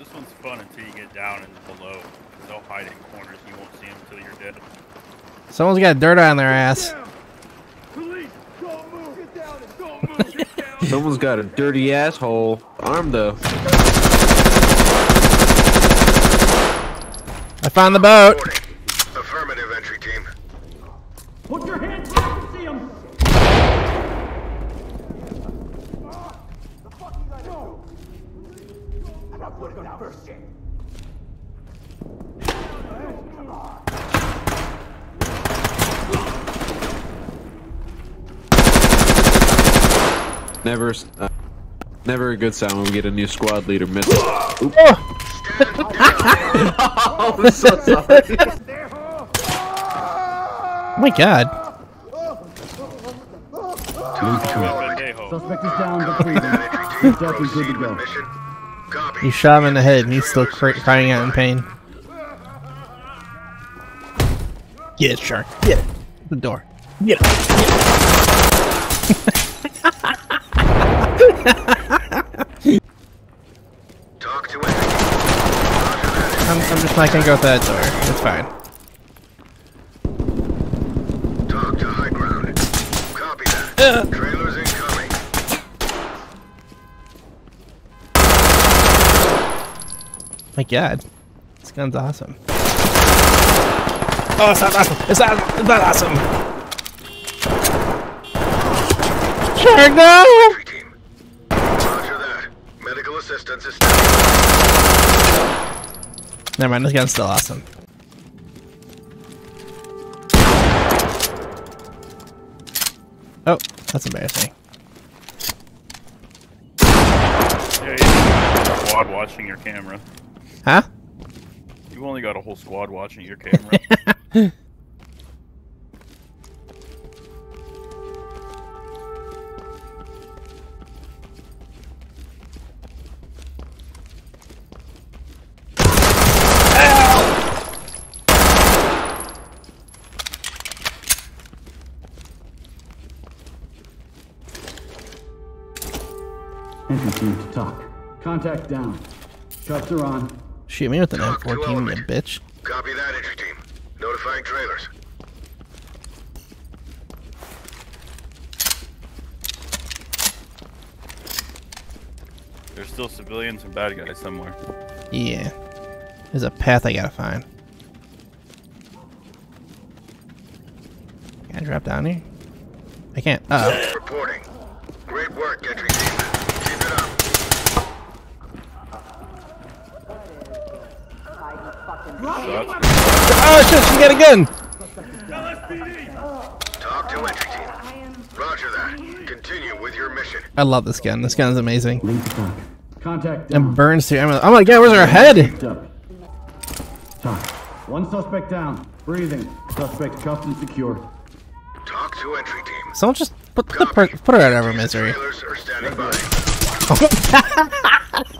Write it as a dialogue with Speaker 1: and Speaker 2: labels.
Speaker 1: This one's fun until you get down and below. They'll hide in corners. You won't see them until you're dead.
Speaker 2: Someone's got dirt on their ass.
Speaker 1: Police, don't move. Get down. Don't move. Get down.
Speaker 3: Someone's got a dirty asshole. Armed though.
Speaker 2: I found the boat.
Speaker 4: Reporting. Affirmative entry team.
Speaker 5: Put your hands where I can see them.
Speaker 3: Never, uh, never a good sign when we get a new squad leader missing. Oh, I'm so sorry.
Speaker 2: Oh my god.
Speaker 1: Pendejo.
Speaker 5: Suspect is down, but breathing.
Speaker 4: That entry team.
Speaker 5: He's definitely good to go.
Speaker 2: You shot him in the head and he's still cr crying out in pain. Get it, Shark. Get it. The door. Get it.
Speaker 4: TOC to entry team. Roger that.
Speaker 2: I'm, I'm just not gonna go through that door. It's fine.
Speaker 4: TOC to high ground. Copy that. Trailers incoming.
Speaker 2: My god. This gun's awesome. Oh, it's not awesome. It's not, it's not awesome. Shark, no!
Speaker 4: Entry team. Roger that. Medical assistance is.
Speaker 2: Never mind, this gun's still awesome. Oh, that's embarrassing.
Speaker 1: Yeah, you got squad watching your camera.
Speaker 2: Huh?
Speaker 1: You only got a whole squad watching your camera.
Speaker 5: Entry team to TOC. Contact down. Shots are on.
Speaker 2: Shoot me with an
Speaker 4: Talk
Speaker 2: M14, you bitch.
Speaker 4: Copy that entry team. Notifying trailers.
Speaker 1: There's still civilians and bad guys somewhere.
Speaker 2: Yeah. There's a path I gotta find. Can I drop down here? I can't. Uh oh.
Speaker 4: Reporting. Great work, entry team. Keep it up.
Speaker 2: Oh shit, she got a gun!
Speaker 4: TOC to entry team. Roger that. Continue with your mission.
Speaker 2: I love this gun. This gun is amazing.
Speaker 5: Lead to. Contact
Speaker 2: And
Speaker 5: down.
Speaker 2: burns through ammo. Oh my god, where's her head?
Speaker 5: Picked up. Talk. One suspect down. Breathing. Suspect cuffed and secure.
Speaker 4: TOC to entry team.
Speaker 2: Someone just put, the per put her out of her misery.